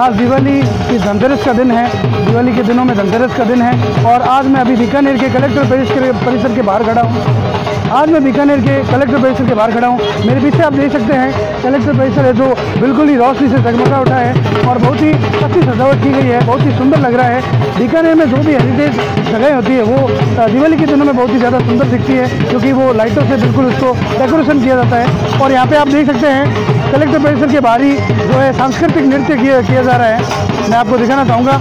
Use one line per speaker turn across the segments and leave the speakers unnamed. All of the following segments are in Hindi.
आज दिवाली की धनतेरस का दिन है। दिवाली के दिनों में धनतेरस का दिन है। और आज मैं अभी बीकानेर के कलेक्टर परिसर परिसर के बाहर खड़ा हूँ। आज मैं बीकानेर के कलेक्टर परिसर के बाहर खड़ा हूँ। मेरे पीछे आप देख सकते हैं, कलेक्टर परिसर है जो बिल्कुल ही रोशनी से जगमगा उठा है और बहुत ही अच्छी सजावट की गई है, बहुत ही सुंदर लग रहा है। बीकानेर में जो भी हेरिटेज जगह होती है, वो दिवाली के दिनों में बहुत ही ज़्यादा सुंदर दिखती है, क्योंकि वो लाइटों से बिल्कुल उसको डेकोरेशन किया जाता है। और यहाँ पे आप देख सकते हैं, कलेक्टर परिसर के बाहर ही जो है सांस्कृतिक नृत्य किया जा रहा है। मैं आपको दिखाना चाहूँगा।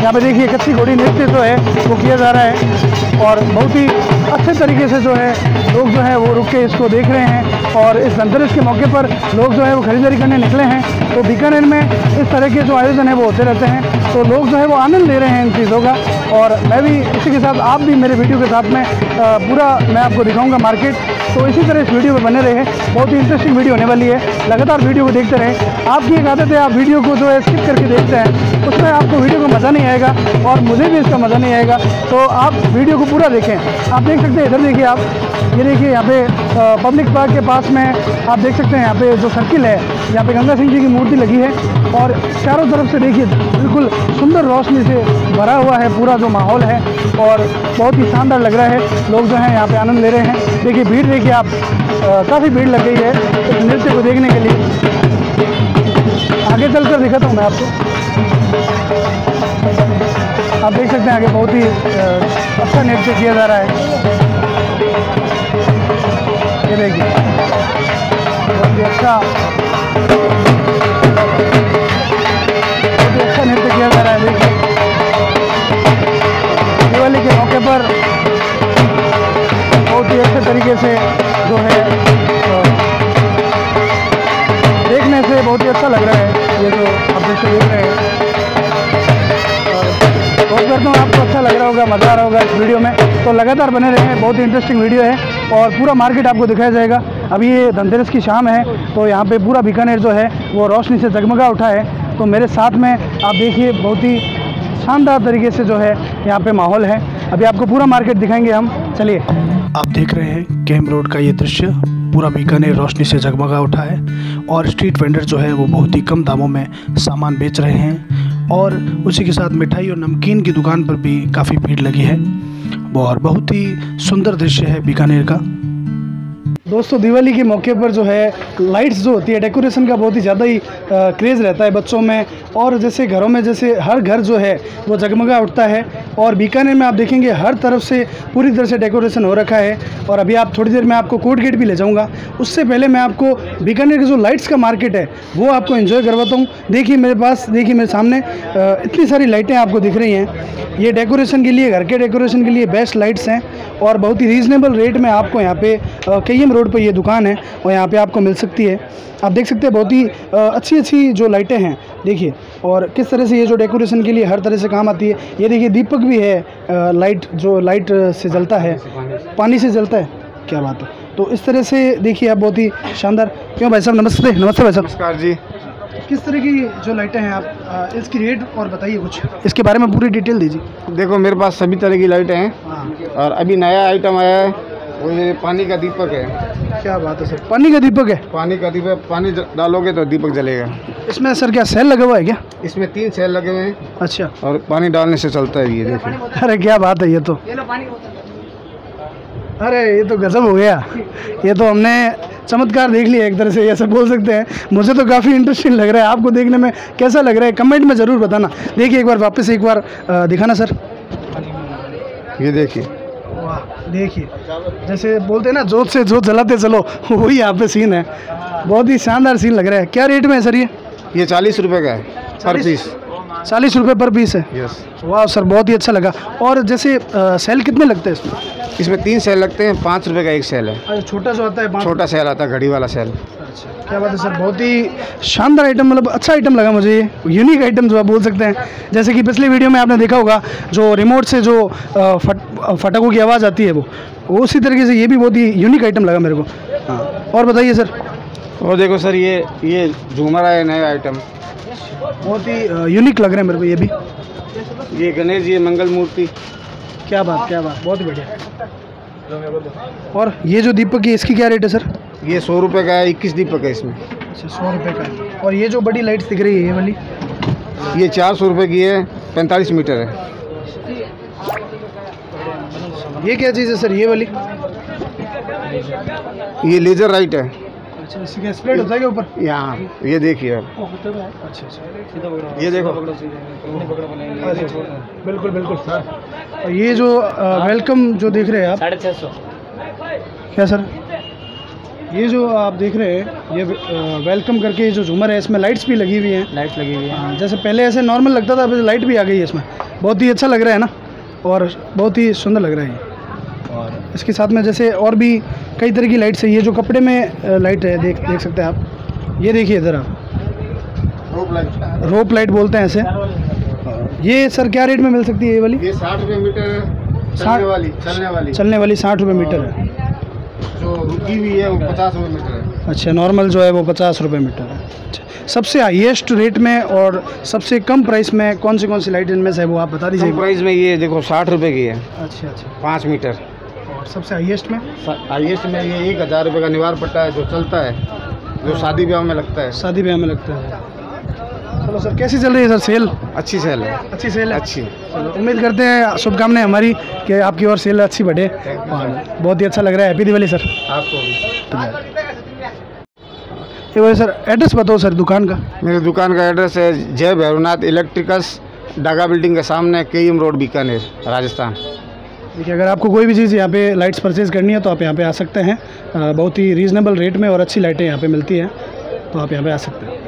यहाँ पे देखिए कच्ची घोड़ी नृत्य जो है, वो किया जा रहा है और बहुत ही अच्छे तरीके से जो है, लोग जो है वो रुक के इसको देख रहे हैं और इस धनतेरस के मौके पर लोग जो है, वो खरीदारी करने निकले हैं। तो बीकानेर में इस तरह के जो आयोजन है, वो होते रहते हैं। तो लोग जो है, वो आनंद ले रहे हैं इन चीज़ों का और मैं भी इसी के साथ, आप भी मेरे वीडियो के साथ में पूरा मैं आपको दिखाऊँगा मार्केट। तो इसी तरह इस वीडियो में बने रहे। बहुत ही इंटरेस्टिंग वीडियो होने वाली है। लगातार वीडियो को देखते रहें। आपकी एक आदत है, आप वीडियो को जो है स्किप करके देखते हैं। उसमें आपको वीडियो को मज़ा नहीं आएगा और मुझे भी इसका मज़ा नहीं आएगा। तो आप वीडियो को पूरा देखें। आप देख सकते हैं इधर देखिए आप। ये देखिए यहाँ पे पब्लिक पार्क के पास में आप देख सकते हैं यहाँ पे जो सर्किल है, यहाँ पे गंगा सिंह जी की मूर्ति लगी है और चारों तरफ़ से देखिए बिल्कुल सुंदर रोशनी से भरा हुआ है पूरा जो माहौल है और बहुत ही शानदार लग रहा है। लोग जो हैं यहाँ पे आनंद ले रहे हैं। देखिए भीड़, देखिए आप काफ़ी भीड़ लग गई है इस नृत्य को देखने के लिए। आगे चलकर दिखाता हूँ मैं आपको। आप देख सकते हैं आगे बहुत ही अच्छा नृत्य किया जा रहा है। ये देखिए, बहुत ही अच्छा। लगातार बने रहें बहुत ही इंटरेस्टिंग वीडियो है और पूरा मार्केट आपको दिखाया जाएगा। अभी ये धनतेरस की शाम है तो यहाँ पे पूरा बीकानेर जो है, वो रोशनी से जगमगा उठा है। तो मेरे साथ में आप देखिए, बहुत ही शानदार तरीके से जो है, यहाँ पे माहौल है। अभी आपको पूरा मार्केट दिखाएँगे हम। चलिए।
आप देख रहे हैं कैम रोड का ये दृश्य, पूरा बीकानेर रोशनी से जगमगा उठा है और स्ट्रीट वेंडर जो है, वो बहुत ही कम दामों में सामान बेच रहे हैं और उसी के साथ मिठाई और नमकीन की दुकान पर भी काफ़ी भीड़ लगी है। और बहुत ही सुंदर दृश्य है बीकानेर का।
दोस्तों, दिवाली के मौके पर जो है लाइट्स जो होती है डेकोरेशन का बहुत ही ज़्यादा ही क्रेज़ रहता है बच्चों में। और जैसे घरों में जैसे हर घर जो है, वो जगमगा उठता है। और बीकानेर में आप देखेंगे, हर तरफ़ से पूरी तरह से डेकोरेशन हो रखा है। और अभी आप थोड़ी देर में आपको कोर्ट गेट भी ले जाऊँगा। उससे पहले मैं आपको बीकानेर के जो लाइट्स का मार्केट है, वो आपको एंजॉय करवाता हूँ। देखिए मेरे पास, देखिए मेरे सामने इतनी सारी लाइटें आपको दिख रही हैं। ये डेकोरेशन के लिए, घर के डेकोरेशन के लिए बेस्ट लाइट्स हैं। और बहुत ही रीज़नेबल रेट में आपको यहाँ पे के एम रोड पर ये दुकान है और यहाँ पे आपको मिल सकती है। आप देख सकते हैं बहुत ही अच्छी अच्छी जो लाइटें हैं देखिए। और किस तरह से ये जो डेकोरेशन के लिए हर तरह से काम आती है ये देखिए दीपक भी है लाइट जो लाइट से जलता है। पानी से जलता है। क्या बात है। तो इस तरह से देखिए आप बहुत ही शानदार। क्यों भाई साहब नमस्ते नमस्ते भाई साहब।
नमस्कार जी।
किस तरह की जो लाइटें हैं आप इसकी रेट और बताइए कुछ। इसके बारे में पूरी डिटेल दीजिए।
देखो मेरे पास सभी तरह की लाइटें हैं।
हाँ।
और अभी नया आइटम आया है वो ये पानी का दीपक है।
क्या बात है सर। पानी का दीपक है?
पानी का दीपक पानी डालोगे तो दीपक जलेगा।
इसमें सर क्या सेल लगा हुआ है क्या?
इसमें तीन सेल लगे हुए हैं।
अच्छा।
और पानी डालने से चलता है ये देखिए।
अरे क्या बात है ये तो। अरे ये तो गजब हो गया। ये तो हमने चमत्कार देख लिया एक तरह से ऐसा बोल सकते हैं। मुझे तो काफ़ी इंटरेस्टिंग लग रहा है आपको देखने में। कैसा लग रहा है? कमेंट में ज़रूर बताना। देखिए एक बार वापस एक बार दिखाना सर।
ये देखिए।
देखिए जैसे बोलते हैं ना जोत से जोत जलाते चलो वही यहाँ पे सीन है। बहुत ही शानदार सीन लग रहा है। क्या रेट में है सर ये?
ये चालीस रुपये का है पर पीस
चालीस रुपये पर पीस है?
यस
वाह सर बहुत ही अच्छा लगा। और जैसे आ, सेल कितने लगते हैं इसमें?
इसमें तीन सेल लगते हैं पाँच रुपये का एक सेल है।
अच्छा छोटा जो आता है
छोटा सेल आता है घड़ी वाला सेल
अच्छा। क्या बात है सर बहुत ही शानदार आइटम मतलब अच्छा आइटम लगा मुझे ये। यूनिक आइटम जो आप बोल सकते हैं। जैसे कि पिछले वीडियो में आपने देखा होगा जो रिमोट से जो फट फटाकों की आवाज़ आती है वो वो उसी तरीके से ये भी बहुत ही यूनिक आइटम लगा मेरे को। हाँ। और बताइए सर।
और देखो सर ये ये झूमर आया नया आइटम
बहुत ही यूनिक लग रहा है मेरे को ये भी।
ये गणेश जी मंगल मूर्ति।
क्या बात क्या बात बहुत ही बढ़िया। और ये जो दीपक है इसकी क्या रेट है सर
ये सौ रुपये का है इक्कीस दीपक है इसमें।
अच्छा सौ रुपये का है। और ये जो बड़ी लाइट्स दिख रही है ये वाली?
ये चार सौ रुपये की है पैंतालीस मीटर है।
ये क्या चीज़ है सर ये वाली?
ये लेज़र राइट है।
अच्छा इसका स्प्रेड होता है ऊपर?
यहाँ ये देखिए आप।
अच्छा अच्छा।
ये देखो।
बिल्कुल बिल्कुल और ये जो वेलकम जो देख रहे हैं आप?
साढ़े छः सौ।
क्या सर? ये जो आप देख रहे हैं ये वेलकम करके ये जो झूमर है इसमें लाइट्स भी लगी हुई हैं।
लाइट लगी हुई है।
हाँ, जैसे पहले ऐसे नॉर्मल लगता था अभी लाइट भी आ गई है इसमें। बहुत ही अच्छा लग रहा है ना? और बहुत ही सुंदर लग रहा है ये। और इसके साथ में जैसे और भी कई तरह की लाइट्स है ये जो कपड़े में लाइट है देख देख सकते हैं आप। ये देखिए ज़रा।
रोप लाइट
रोप लाइट बोलते हैं ऐसे। ये सर क्या रेट में मिल सकती है ये वाली?
ये साठ रुपये मीटर है।
साठ-
चलने वाली चलने वाली।
चलने वाली साठ रुपये मीटर है।
जो रुकी हुई है वो पचास रुपये मीटर है।
अच्छा नॉर्मल जो है वो पचास रुपये मीटर है। अच्छा सबसे हाईएस्ट रेट में और सबसे कम प्राइस में कौन सी कौन सी लाइट इनमें से है वो आप बता दीजिए।
प्राइस में ये देखो साठ रुपये की है।
अच्छा अच्छा।
पाँच मीटर।
और सबसे हाईएस्ट में?
हाइएस्ट में ये एक हज़ार रुपये का निवार पट्टा है जो चलता है जो शादी ब्याह में लगता है।
शादी ब्याह में लगता है। चलो सर कैसी चल रही है सर सेल
अच्छी सेल है।
अच्छी सेल है?
अच्छी।
चलो उम्मीद करते हैं शुभकामनाएँ हमारी कि आपकी और सेल अच्छी बढ़े। बहुत ही अच्छा लग रहा है। हैप्पी दिवाली सर
आपको भी।
एक सर एड्रेस बताओ सर दुकान का।
मेरी दुकान का एड्रेस है जय भैरवनाथ इलेक्ट्रिकल्स डागा बिल्डिंग के सामने के एम रोड बीकानेर राजस्थान।
देखिए, अगर आपको कोई भी चीज़ यहाँ पे लाइट्स परचेज़ करनी है तो आप यहाँ पे आ सकते हैं। बहुत ही रीज़नेबल रेट में और अच्छी लाइटें यहाँ पे मिलती हैं। तो आप यहाँ पे आ सकते हैं।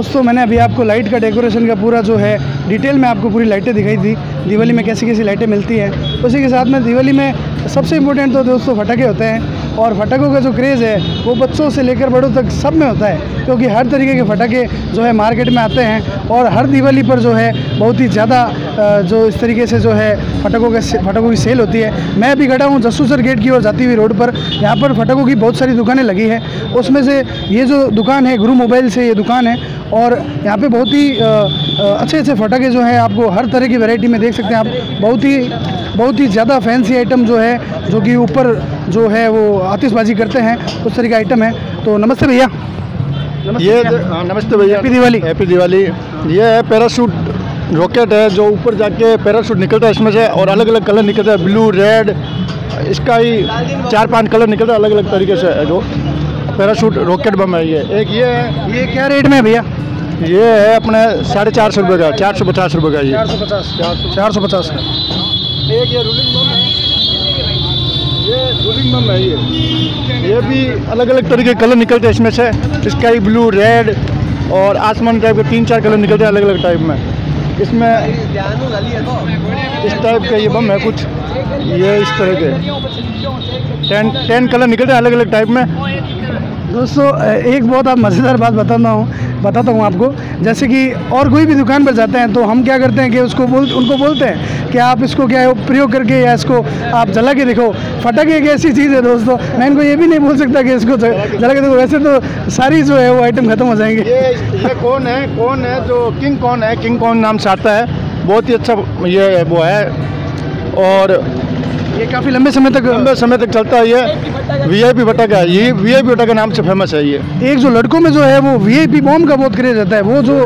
दोस्तों, मैंने अभी आपको लाइट का डेकोरेशन का पूरा जो है डिटेल में आपको पूरी लाइटें दिखाई थी। दिवाली में कैसी कैसी लाइटें मिलती हैं। उसी के साथ में दिवाली में सबसे इम्पोर्टेंट तो दोस्तों फटाखे होते हैं। और फटाकों का जो क्रेज़ है, वो बच्चों से लेकर बड़ों तक सब में होता है, क्योंकि हर तरीके के फटाके जो है मार्केट में आते हैं और हर दिवाली पर जो है बहुत ही ज़्यादा जो इस तरीके से जो है फटाकों के फटाकों की सेल होती है। मैं अभी खड़ा हूँ जस्सू सर गेट की ओर जाती हुई रोड पर, यहाँ पर फटाकों की बहुत सारी दुकानें लगी हैं। उसमें से ये जो दुकान है, गुरु मोबाइल से ये दुकान है और यहाँ पे बहुत ही अच्छे अच्छे फटाके जो हैं आपको हर तरह की वैरायटी में देख सकते हैं आप। बहुत ही बहुत ही ज़्यादा फैंसी आइटम जो है, जो कि ऊपर जो है वो आतिशबाजी करते हैं उस तरह का आइटम है। तो नमस्ते भैया। नमस्ते
ये हाँ, नमस्ते भैया।
हैप्पी दिवाली
हैप्पी दिवाली ये है पैराशूट रॉकेट है जो ऊपर जाके पैराशूट निकलता है इसमें से और अलग अलग कलर निकलता है ब्लू रेड इसका ही चार पाँच कलर निकलता है अलग अलग तरीके से जो पैराशूट रॉकेट बम है ये। एक ये है।
ये क्या रेट में है भैया?
ये है अपने साढ़े चार सौ रुपये का चार सौ पचास रुपये का ये।
चार सौ पचास। चार सौ पचास। का
एक ये रूलिंग बम है। ये बम है ये ये भी अलग अलग तरीके कलर निकलते हैं इसमें से। स्काई ब्लू रेड और आसमान टाइप के तीन चार कलर निकलते हैं अलग अलग टाइप में। इसमें इस टाइप का ये बम है कुछ। ये इस तरह के। टेन टेन कलर निकलते हैं अलग अलग टाइप में।
दोस्तों एक बहुत आप मज़ेदार बात बताता हूँ बताता हूँ आपको। जैसे कि और कोई भी दुकान पर जाते हैं तो हम क्या करते हैं कि उसको बोल, उनको बोलते हैं कि आप इसको क्या है, प्रयोग करके या इसको आप जला के देखो फटाके एक ऐसी चीज़ है दोस्तों, मैं इनको ये भी नहीं बोल सकता कि इसको जला के देखो वैसे तो सारी जो है वो आइटम ख़त्म हो जाएँगे।
ये ये कौन है कौन है, जो किंग कौन है? किंग कौन नाम से आता है? बहुत ही अच्छा ये वो है। और
काफ़ी लंबे समय तक
लंबे समय तक चलता है ये। वी आई पी भट्टा है ये वी आई पी भट्टा के नाम से फ़ेमस है ये।
एक जो लड़कों में जो है वो वी आई पी बॉम्ब का बहुत क्रेज रहता है। वो जो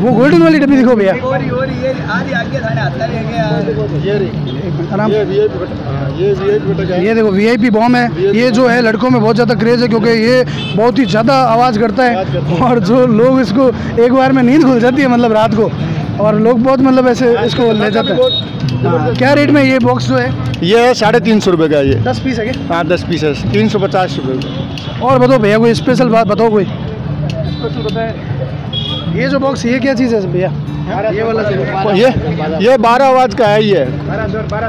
वो गोल्डन वाली डब्बी दिखो भैया।
ये ये वी आई पी भट्टा का है
ये देखो वीआईपी बॉम्ब है। ये जो है लड़कों में बहुत ज़्यादा क्रेज़ है क्योंकि ये बहुत ही ज़्यादा आवाज़ करता है। और जो लोग इसको एक बार में नींद खुल जाती है मतलब रात को। और लोग बहुत मतलब ऐसे इसको ले जाते हाँ, क्या रेट में ये बॉक्स जो है?
ये है साढ़े तीन सौ रुपये का ये।
दस पीस है क्या?
हाँ दस पीस है। तीन सौ पचास रुपये का।
और बताओ भैया कोई स्पेशल बात बताओ कोई। स्पेशल बताए। ये जो बॉक्स ये क्या चीज़ है भैया? ये वाला
ये ये बारह आवाज़ का है ये।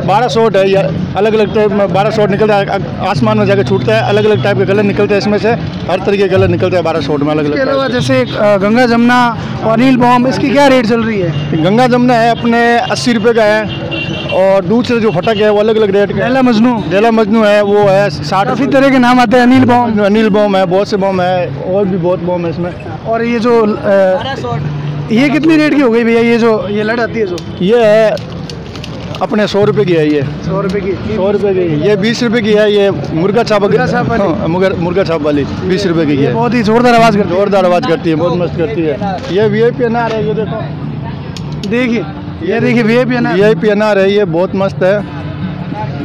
बारह शॉट है ये अलग अलग टाइप में बारह शॉट निकलता है आसमान में जाकर छूटता है अलग अलग टाइप के कलर निकलते हैं इसमें से हर तरीके के कलर निकलते हैं बारह शॉट में अलग अलग
अलावा जैसे गंगा जमुना और अनिल बॉम्ब इसकी क्या रेट चल रही है?
गंगा जमुना है अपने अस्सी रुपये का है। और दूसरे जो फटक है वो अलग अलग रेट के
मजनू।
डेला मजनू है वो है साठ
काफ़ी तरह के नाम आते हैं अनिल बॉम्ब
अनिल बॉम है बहुत से बॉम है और भी बहुत बॉम है इसमें।
और ये जो ये कितनी रेट की हो गई भैया? ये जो ये लड़ आती है जो?
ये है अपने सौ रुपये की है ये।
सौ रुपए की।
सौ रुपये की। ये बीस रुपये की है ये मुर्गा छाप
वाली?
हाँ, मुर्गा छाप वाली बीस रुपये की है।
बहुत ही जोरदार आवाज़ करती है।
जोरदार आवाज़ करती है बहुत मस्त करती है। ये वी आई पी अनार है ये देखो।
देखिए। ये देखिए वी आई
पी अनार है ये बहुत मस्त है।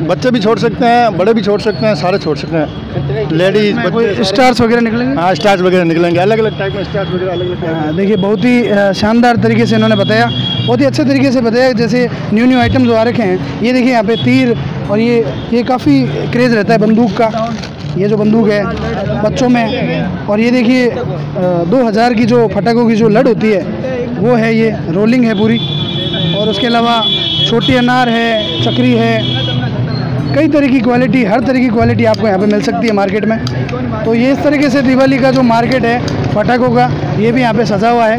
बच्चे भी छोड़ सकते हैं बड़े भी छोड़ सकते हैं सारे छोड़ सकते हैं। लेडीज़
स्टार्स वगैरह निकलेंगे?
हाँ स्टार्स वगैरह निकलेंगे अलग अलग टाइप में स्टार्स वगैरह अलग अलग
हाँ, देखिए बहुत ही शानदार तरीके से इन्होंने बताया। बहुत ही अच्छे तरीके से बताया जैसे न्यू न्यू आइटम जो आ रखे हैं। ये देखिए यहाँ पे तीर और ये ये काफ़ी क्रेज़ रहता है बंदूक का। ये जो बंदूक है बच्चों में। और ये देखिए दो हज़ार की जो फटाखों की जो लड़ होती है वो है ये रोलिंग है पूरी। और उसके अलावा छोटी अनार है, चक्री है, कई तरह की क्वालिटी हर तरह की क्वालिटी आपको यहाँ पे मिल सकती है मार्केट में। तो ये इस तरीके से दिवाली का जो मार्केट है फटाखों का, ये भी यहाँ पे सजा हुआ है।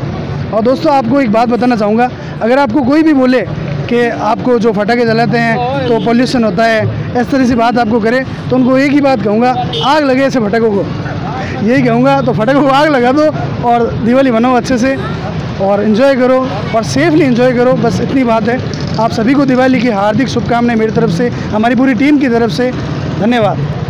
और दोस्तों, आपको एक बात बताना चाहूँगा, अगर आपको कोई भी बोले कि आपको जो फटाखे जलाते हैं तो पॉल्यूशन होता है, इस तरह से बात आपको करे तो उनको एक ही बात कहूँगा, आग लगे ऐसे फटाखों को। यही कहूँगा तो फटाखों को आग लगा दो और दिवाली बनाओ अच्छे से। और इन्जॉय करो और सेफली इन्जॉय करो। बस इतनी बात है। आप सभी को दिवाली की हार्दिक शुभकामनाएँ मेरी तरफ़ से, हमारी पूरी टीम की तरफ़ से। धन्यवाद।